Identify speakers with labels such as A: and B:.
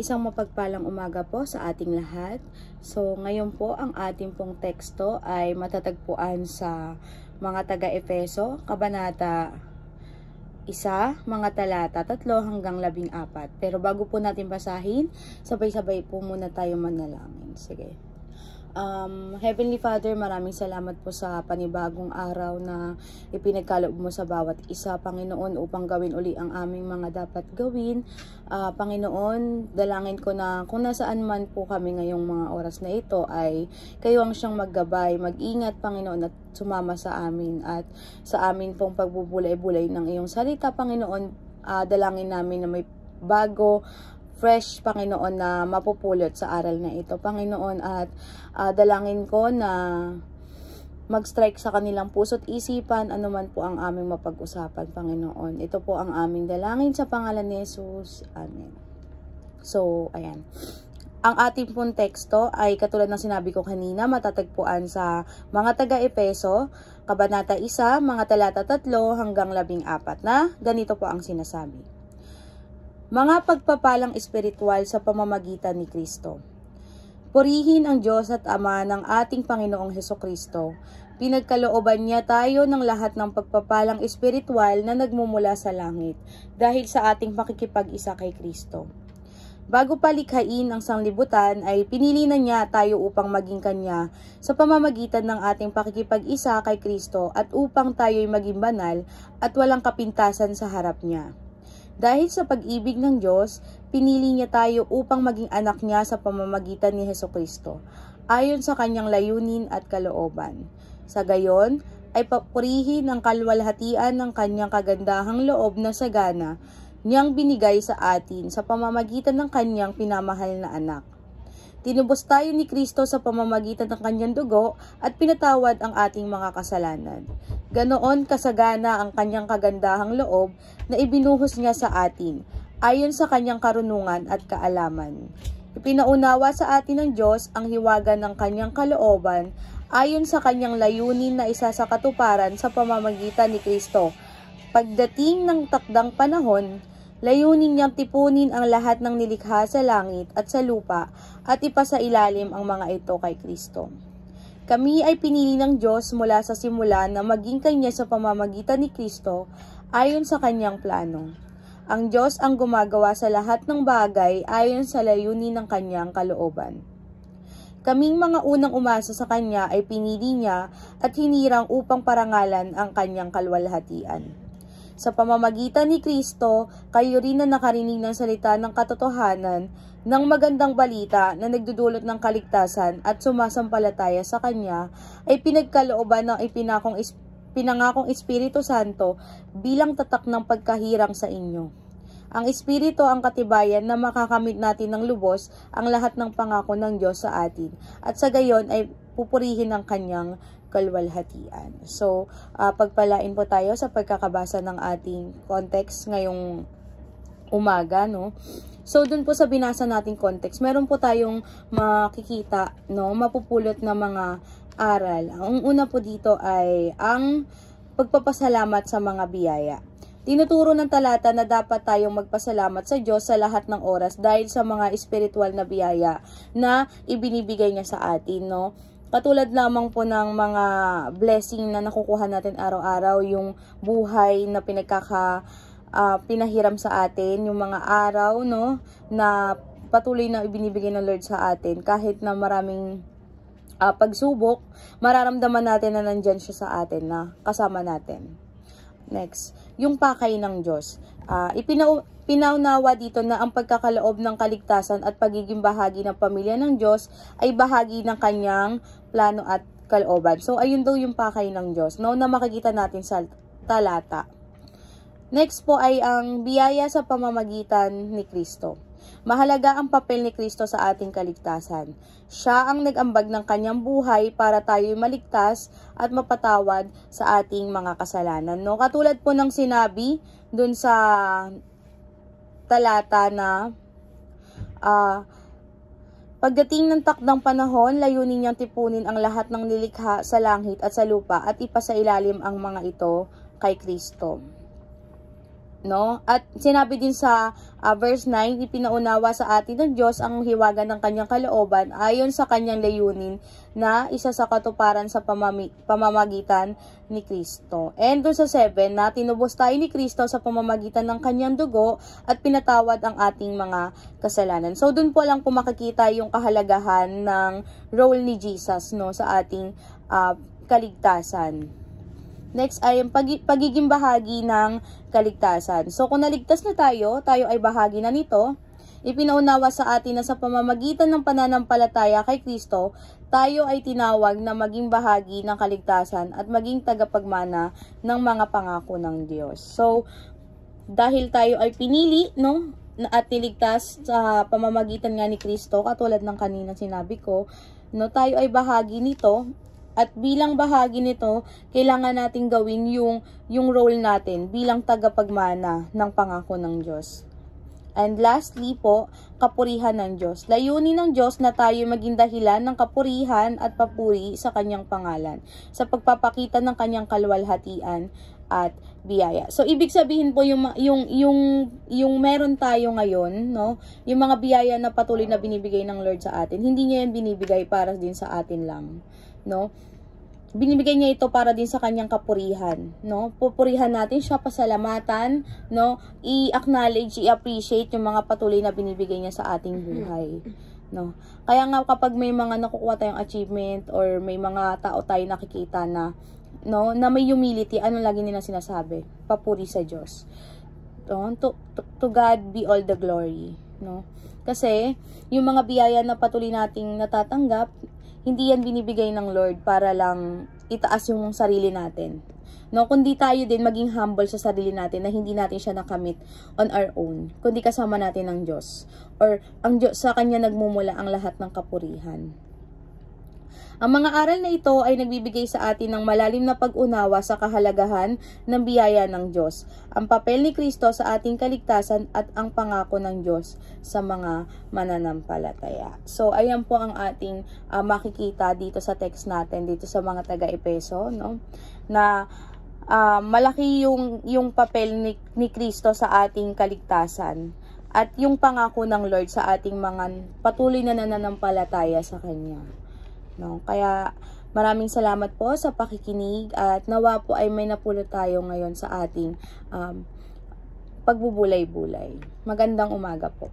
A: Isang mapagpalang umaga po sa ating lahat. So, ngayon po ang ating pong teksto ay matatagpuan sa mga taga-Epeso, Kabanata isa, mga talata, tatlo hanggang labing apat. Pero bago po natin basahin, sabay-sabay po muna tayo manalangin. Sige. Um, Heavenly Father, maraming salamat po sa panibagong araw na ipinagkaloob mo sa bawat isa, Panginoon, upang gawin uli ang aming mga dapat gawin. Uh, Panginoon, dalangin ko na kung nasaan man po kami ngayong mga oras na ito ay kayo ang siyang maggabay, mag-ingat, Panginoon, at sumama sa amin at sa amin pong pagbubulay-bulay ng iyong salita, Panginoon, uh, dalangin namin na may bago fresh, Panginoon, na mapupulot sa aral na ito, Panginoon, at uh, dalangin ko na mag-strike sa kanilang puso't isipan, anuman po ang aming mapag-usapan, Panginoon. Ito po ang aming dalangin sa pangalan ni Jesus. Amen. So, ayan. Ang ating pong teksto ay katulad ng sinabi ko kanina, matatagpuan sa mga taga-Epeso, Kabanata 1, mga talata 3 hanggang 14 na ganito po ang sinasabi. Mga pagpapalang espiritual sa pamamagitan ni Kristo. Purihin ang Diyos at Ama ng ating Panginoong Heso Kristo. Pinagkalooban niya tayo ng lahat ng pagpapalang espiritual na nagmumula sa langit dahil sa ating makikipag-isa kay Kristo. Bago palikhain ang sanglibutan ay pinili na niya tayo upang maging Kanya sa pamamagitan ng ating pakikipag-isa kay Kristo at upang tayo'y maging banal at walang kapintasan sa harap niya. Dahil sa pag-ibig ng Diyos, pinili niya tayo upang maging anak niya sa pamamagitan ni Heso Kristo, ayon sa kanyang layunin at kalooban. Sa gayon, ay papurihin ang kalwalhatian ng kanyang kagandahang loob na sagana niyang binigay sa atin sa pamamagitan ng kanyang pinamahal na anak. Tinubos tayo ni Kristo sa pamamagitan ng kanyang dugo at pinatawad ang ating mga kasalanan. Ganoon kasagana ang kanyang kagandahang loob na ibinuhos niya sa atin, ayon sa kanyang karunungan at kaalaman. Ipinaunawa sa atin ng Diyos ang hiwaga ng kanyang kalooban ayon sa kanyang layunin na isa sa katuparan sa pamamagitan ni Kristo. Pagdating ng takdang panahon, layunin niyang tipunin ang lahat ng nilikha sa langit at sa lupa at ipasailalim ang mga ito kay Kristo. Kami ay pinili ng Diyos mula sa simula na maging kanya sa pamamagitan ni Kristo ayon sa kanyang plano. Ang Diyos ang gumagawa sa lahat ng bagay ayon sa layunin ng kanyang kalooban. Kaming mga unang umasa sa Kanya ay pinili niya at hinirang upang parangalan ang Kanyang kalwalhatian. Sa pamamagitan ni Kristo, kayo rin na nakarinig ng salita ng katotohanan ng magandang balita na nagdudulot ng kaligtasan at sumasampalataya sa Kanya ay pinagkalooban ng ipinakong pinangakong Espiritu Santo bilang tatak ng pagkahirang sa inyo. Ang Espiritu ang katibayan na makakamit natin ng lubos ang lahat ng pangako ng Diyos sa atin at sa gayon ay pupurihin ng Kanyang kalwalhatian. So, uh, pagpalain po tayo sa pagkakabasa ng ating context ngayong umaga, no? So, dun po sa binasa nating context, meron po tayong makikita, no, mapupulot na mga aral. Ang una po dito ay ang pagpapasalamat sa mga biyaya. Tinuturo ng talata na dapat tayong magpasalamat sa Diyos sa lahat ng oras dahil sa mga espiritual na biyaya na ibinibigay niya sa atin, no? Katulad lamang po ng mga blessing na nakukuha natin araw-araw, yung buhay na pinagkaka uh, pinahiram sa atin, yung mga araw no na patuloy na ibinibigay ng Lord sa atin kahit na maraming uh, pagsubok, mararamdaman natin na nandyan siya sa atin na kasama natin. Next, yung pakay ng Diyos. Uh, ipinaw Pinaunawa dito na ang pagkakaloob ng kaligtasan at pagiging bahagi ng pamilya ng Diyos ay bahagi ng kanyang plano at kalooban. So, ayun daw yung pakay ng Diyos, no, na makikita natin sa talata. Next po ay ang biyaya sa pamamagitan ni Kristo. Mahalaga ang papel ni Kristo sa ating kaligtasan. Siya ang nag-ambag ng kanyang buhay para tayo'y maligtas at mapatawad sa ating mga kasalanan. No? Katulad po ng sinabi dun sa talata na uh, Pagdating ng takdang panahon, layunin niyang tipunin ang lahat ng nilikha sa langit at sa lupa at ipasailalim ang mga ito kay Kristo. No? At sinabi din sa uh, verse 9, ipinaunawa sa atin ng Diyos ang hiwaga ng kanyang kalooban ayon sa kanyang layunin na isa sa katuparan sa pamami- pamamagitan ni Kristo. And doon sa 7, na tinubos tayo ni Kristo sa pamamagitan ng kanyang dugo at pinatawad ang ating mga kasalanan. So doon po lang po makikita yung kahalagahan ng role ni Jesus no sa ating uh, kaligtasan. Next ay ang pag- pagiging bahagi ng kaligtasan. So kung naligtas na tayo, tayo ay bahagi na nito. Ipinaunawa sa atin na sa pamamagitan ng pananampalataya kay Kristo, tayo ay tinawag na maging bahagi ng kaligtasan at maging tagapagmana ng mga pangako ng Diyos. So, dahil tayo ay pinili, no, at niligtas sa pamamagitan nga ni Kristo, katulad ng kanina sinabi ko, no, tayo ay bahagi nito at bilang bahagi nito, kailangan nating gawin yung, yung role natin bilang tagapagmana ng pangako ng Diyos. And lastly po, kapurihan ng Diyos. Layunin ng Diyos na tayo maging dahilan ng kapurihan at papuri sa kanyang pangalan sa pagpapakita ng kanyang kalwalhatian at biyaya. So ibig sabihin po yung yung yung yung meron tayo ngayon, no? Yung mga biyaya na patuloy na binibigay ng Lord sa atin, hindi niya yan binibigay para din sa atin lang no? Binibigay niya ito para din sa kanyang kapurihan, no? Pupurihan natin siya, pasalamatan, no? I-acknowledge, i-appreciate yung mga patuloy na binibigay niya sa ating buhay, no? Kaya nga kapag may mga nakukuha tayong achievement or may mga tao tayo nakikita na no, na may humility, ano lagi nila sinasabi? Papuri sa Diyos. No? To, to, to God be all the glory, no? Kasi yung mga biyaya na patuloy nating natatanggap, hindi yan binibigay ng Lord para lang itaas yung sarili natin. No, kundi tayo din maging humble sa sarili natin na hindi natin siya nakamit on our own, kundi kasama natin ng Diyos. Or ang Diyos sa kanya nagmumula ang lahat ng kapurihan. Ang mga aral na ito ay nagbibigay sa atin ng malalim na pag-unawa sa kahalagahan ng biyaya ng Diyos, ang papel ni Kristo sa ating kaligtasan at ang pangako ng Diyos sa mga mananampalataya. So, ayan po ang ating uh, makikita dito sa text natin, dito sa mga taga-Epeso, no? Na uh, malaki yung, yung papel ni, ni Kristo sa ating kaligtasan at yung pangako ng Lord sa ating mga patuloy na nananampalataya sa Kanya. No? Kaya maraming salamat po sa pakikinig at nawa po ay may napulot tayo ngayon sa ating um, pagbubulay-bulay. Magandang umaga po.